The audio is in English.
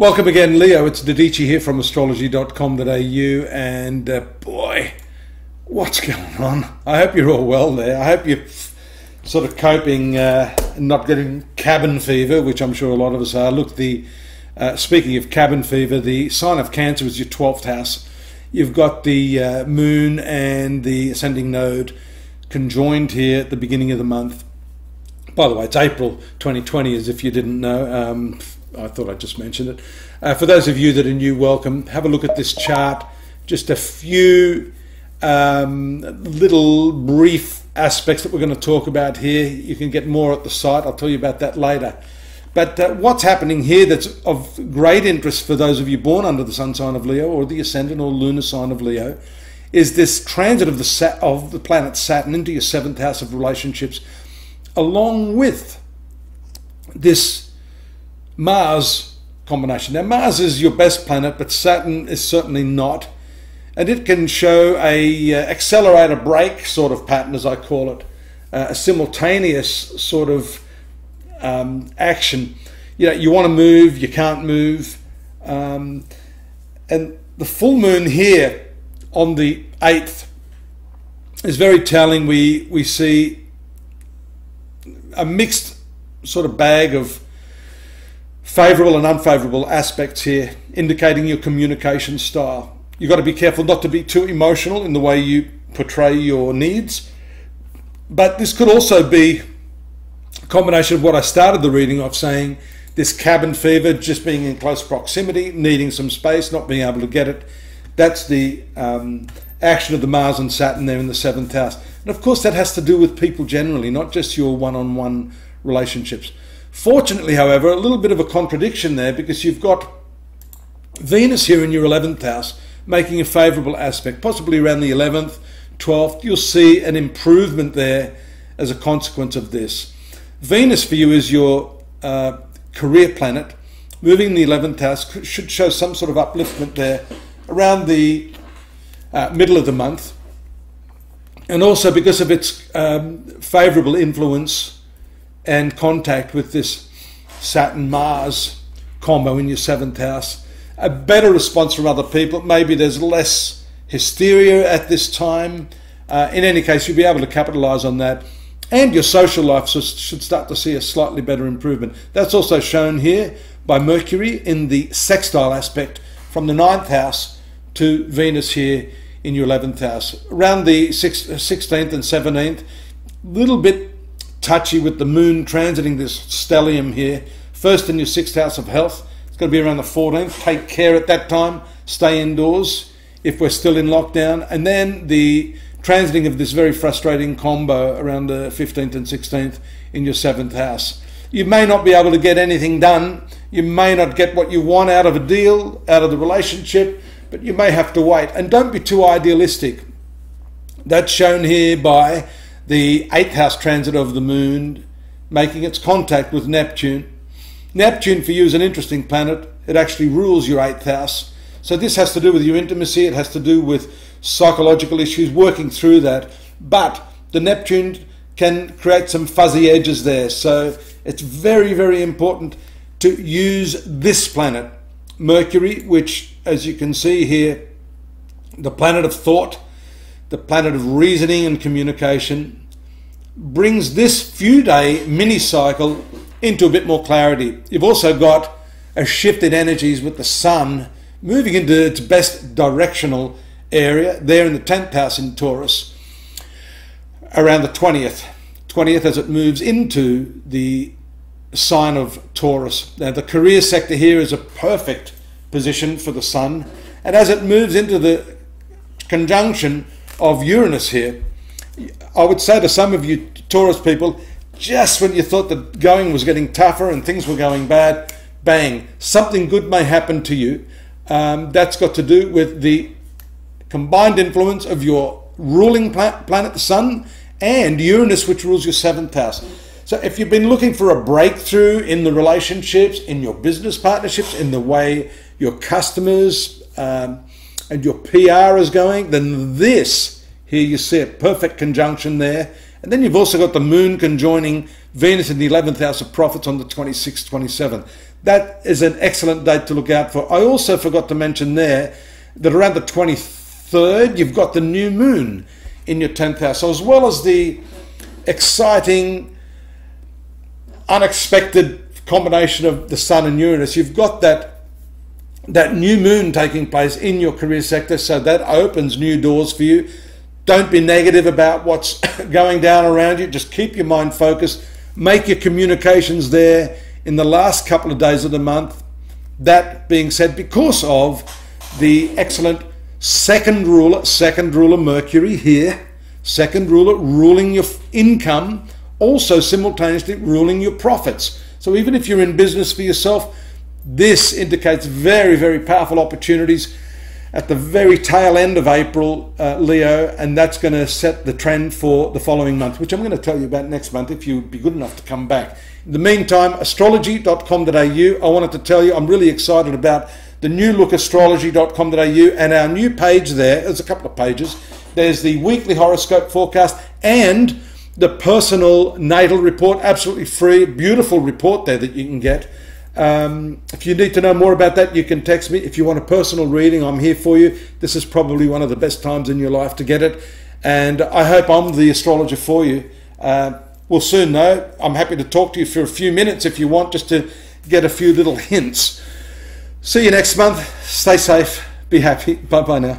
Welcome again, Leo. It's Dadhichi here from astrology.com.au. And uh, boy, what's going on? I hope you're all well there. I hope you're sort of coping, uh, not getting cabin fever, which I'm sure a lot of us are. Look, the uh, speaking of cabin fever, the sign of Cancer is your 12th house. You've got the uh, moon and the ascending node conjoined here at the beginning of the month. By the way, it's April 2020, as if you didn't know. Um, I thought I'd just mention it. Uh, for those of you that are new, welcome. Have a look at this chart. Just a few um, little brief aspects that we're going to talk about here. You can get more at the site. I'll tell you about that later. But uh, what's happening here that's of great interest for those of you born under the sun sign of Leo or the ascendant or lunar sign of Leo is this transit of the of the planet Saturn into your seventh house of relationships, along with this Mars combination. Now, Mars is your best planet, but Saturn is certainly not. And it can show a uh, accelerator brake sort of pattern, as I call it, uh, a simultaneous sort of um, action. You know, you want to move, you can't move. Um, and the full moon here on the 8th is very telling. We, we see a mixed sort of bag of favourable and unfavourable aspects here, indicating your communication style. You've got to be careful not to be too emotional in the way you portray your needs. But this could also be a combination of what I started the reading of saying this cabin fever, just being in close proximity, needing some space, not being able to get it. That's the um, action of the Mars and Saturn there in the seventh house. And of course, that has to do with people generally, not just your one on one relationships. Fortunately, however, a little bit of a contradiction there because you've got Venus here in your 11th house making a favourable aspect, possibly around the 11th, 12th. You'll see an improvement there as a consequence of this. Venus for you is your uh, career planet. Moving in the 11th house should show some sort of upliftment there around the uh, middle of the month. And also because of its um, favourable influence and contact with this Saturn Mars combo in your seventh house. A better response from other people. Maybe there's less hysteria at this time. Uh, in any case, you'll be able to capitalize on that. And your social life should start to see a slightly better improvement. That's also shown here by Mercury in the sextile aspect from the ninth house to Venus here in your 11th house. Around the 16th uh, and 17th, little bit touchy with the moon transiting this stellium here. First in your sixth house of health. It's going to be around the 14th. Take care at that time. Stay indoors if we're still in lockdown. And then the transiting of this very frustrating combo around the 15th and 16th in your seventh house. You may not be able to get anything done. You may not get what you want out of a deal, out of the relationship, but you may have to wait. And don't be too idealistic. That's shown here by the eighth house transit of the moon making its contact with Neptune. Neptune for you is an interesting planet. It actually rules your eighth house. So this has to do with your intimacy, it has to do with psychological issues, working through that. But the Neptune can create some fuzzy edges there. So it's very, very important to use this planet, Mercury, which, as you can see here, the planet of thought, the planet of reasoning and communication, brings this few day mini cycle into a bit more clarity. You've also got a shift in energies with the sun moving into its best directional area there in the 10th house in Taurus around the 20th. 20th as it moves into the sign of Taurus. Now, the career sector here is a perfect position for the sun, and as it moves into the conjunction of Uranus here, I would say to some of you Taurus people, just when you thought that going was getting tougher and things were going bad, bang, something good may happen to you. Um, that's got to do with the combined influence of your ruling planet, the Sun, and Uranus, which rules your seventh house. So, if you've been looking for a breakthrough in the relationships, in your business partnerships, in the way your customers um, and your PR is going, then this here you see a perfect conjunction there. And then you've also got the moon conjoining Venus in the 11th house of profits on the 26th, 27th. that is an excellent date to look out for. I also forgot to mention there that around the 23rd, you've got the new moon in your 10th house. So, as well as the exciting, unexpected combination of the sun and Uranus, you've got that that new moon taking place in your career sector. So that opens new doors for you. Don't be negative about what's going down around you. Just keep your mind focused. Make your communications there in the last couple of days of the month. That being said, because of the excellent second ruler, second ruler Mercury here, second ruler ruling your income, also simultaneously ruling your profits. So even if you're in business for yourself, this indicates very, very powerful opportunities at the very tail end of April, uh, Leo, and that's going to set the trend for the following month, which I'm going to tell you about next month if you'd be good enough to come back. In the meantime, astrology.com.au, I wanted to tell you I'm really excited about the new look astrology.com.au and our new page there. There's a couple of pages. There's the weekly horoscope forecast and the personal natal report, absolutely free, beautiful report there that you can get. Um, if you need to know more about that, you can text me. If you want a personal reading, I'm here for you. This is probably one of the best times in your life to get it. And I hope I'm the astrologer for you. Uh, we'll soon know. I'm happy to talk to you for a few minutes if you want, just to get a few little hints. See you next month. Stay safe. Be happy. Bye bye now.